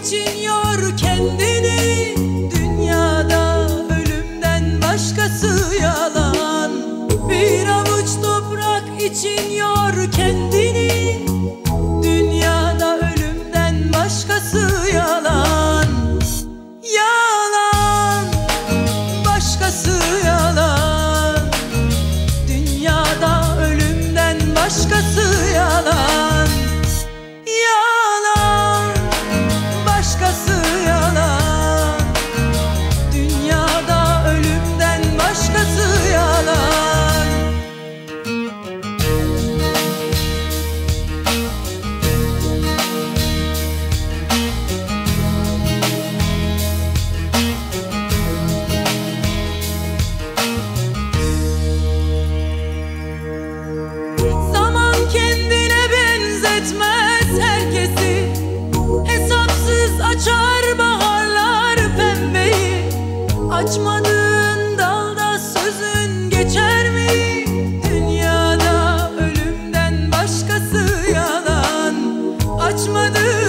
için yor kendini. Dünyada ölümden başkası yalan. Bir avuç toprak için yor kendini benzetmez herkesi. Hesapsız açar baharlar pembeyi. Açmadığın dalda sözün geçer mi? Dünyada ölümden başkası yalan. Açmadığın